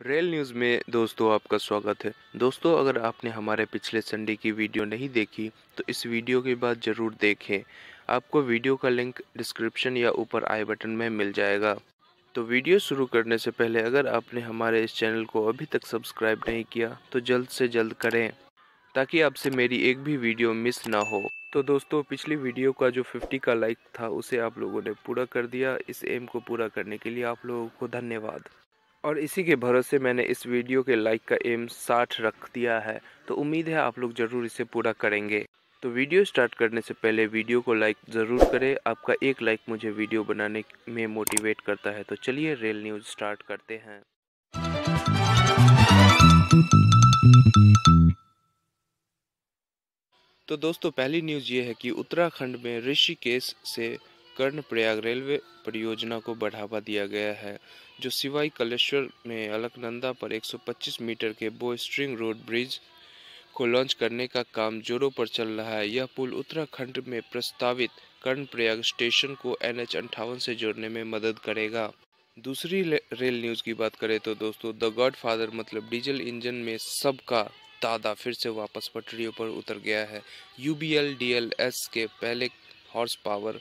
Rail news में दोस्तों आपका स्वागत है। दोस्तों, अगर आपने हमारे पिछले संडे की वीडियो नहीं देखी तो इस वीडियो के बाद ज़रूर देखें। आपको वीडियो का लिंक डिस्क्रिप्शन या ऊपर आई बटन में मिल जाएगा। तो वीडियो शुरू करने से पहले, अगर आपने हमारे इस चैनल को अभी तक सब्सक्राइब नहीं किया तो जल्द से जल्द करें, ताकि आपसे मेरी एक भी वीडियो मिस ना हो। तो दोस्तों, पिछली वीडियो का जो 50 का लाइक था, उसे आप लोगों ने पूरा कर दिया। इस एम को पूरा करने के लिए आप लोगों को धन्यवाद। और इसी के भरोसे मैंने इस वीडियो के लाइक का एम 60 रख दिया है तो उम्मीद है आप लोग ज़रूर इसे पूरा करेंगे। तो वीडियो स्टार्ट करने से पहले वीडियो को लाइक ज़रूर करें, आपका एक लाइक मुझे वीडियो बनाने में मोटिवेट करता है। तो चलिए रेल न्यूज़ स्टार्ट करते हैं। तो दोस्तों, पहली न्यूज़ ये है कि उत्तराखंड में ऋषिकेश से कर्णप्रयाग रेलवे परियोजना को बढ़ावा दिया गया है, जो सिवाई कलेश्वर में अलकनंदा पर 125 मीटर के बो स्ट्रिंग रोड ब्रिज को लॉन्च करने का काम जोरों पर चल रहा है। यह पुल उत्तराखंड में प्रस्तावित कर्णप्रयाग स्टेशन को एन एच से जोड़ने में मदद करेगा। दूसरी रेल न्यूज़ की बात करें तो दोस्तों, द गॉड फादर मतलब डीजल इंजन में सबका दादा फिर से वापस पटरियों पर उतर गया है। यू बी के पहले horsepower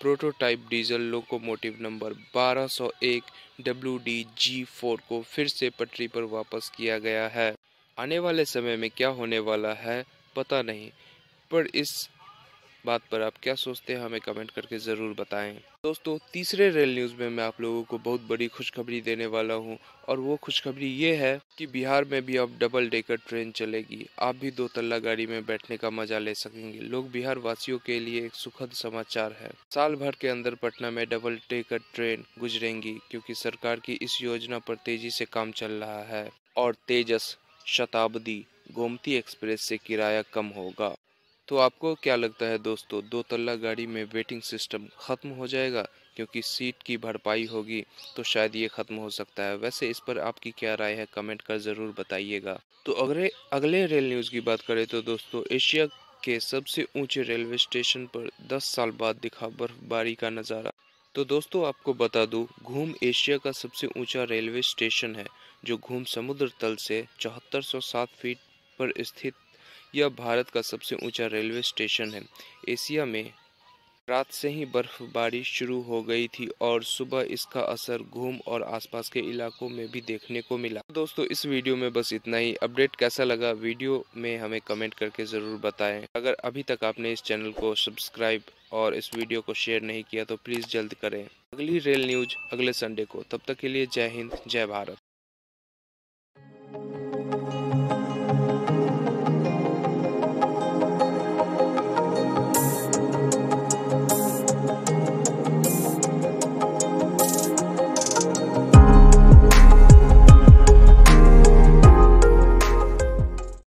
prototype diesel locomotive number 1201 W D G four को फिर से पटरी पर वापस किया गया है। आने वाले समय में क्या होने वाला है, पता नहीं, पर इस बात पर आप क्या सोचते हैं, हमें कमेंट करके ज़रूर बताएँ। दोस्तों, तीसरे रेल न्यूज़ में मैं आप लोगों को बहुत बड़ी खुशखबरी देने वाला हूँ, और वो खुशखबरी ये है कि बिहार में भी अब डबल डेकर ट्रेन चलेगी। आप भी दो तल्ला गाड़ी में बैठने का मज़ा ले सकेंगे। लोग बिहार वासियों के लिए एक सुखद समाचार है। साल भर के अंदर पटना में डबल डेकर ट्रेन गुजरेंगी, क्योंकि सरकार की इस योजना पर तेज़ी से काम चल रहा है, और तेजस शताब्दी, गोमती एक्सप्रेस से किराया कम होगा। तो आपको क्या लगता है दोस्तों दो तल्ला गाड़ी में वेटिंग सिस्टम ख़त्म हो जाएगा क्योंकि सीट की भरपाई होगी तो शायद ये ख़त्म हो सकता है। वैसे इस पर आपकी क्या राय है, कमेंट कर ज़रूर बताइएगा। तो अगले अगले रेल न्यूज़ की बात करें तो दोस्तों, एशिया के सबसे ऊँचे रेलवे स्टेशन पर 10 साल बाद दिखा बर्फबारी का नज़ारा। तो दोस्तों, आपको बता दूँ, घूम एशिया का सबसे ऊँचा रेलवे स्टेशन है, जो घूम समुद्र तल से चौहत्तर फीट पर स्थित यह भारत का सबसे ऊँचा रेलवे स्टेशन है। एशिया में रात से ही बर्फबारी शुरू हो गई थी और सुबह इसका असर घूम और आसपास के इलाकों में भी देखने को मिला। दोस्तों, इस वीडियो में बस इतना ही। अपडेट कैसा लगा वीडियो में हमें कमेंट करके ज़रूर बताएँ। अगर अभी तक आपने इस चैनल को सब्सक्राइब और इस वीडियो को शेयर नहीं किया तो प्लीज़ जल्द करें। अगली रेल न्यूज़ अगले संडे को। तब तक के लिए जय हिंद, जय भारत।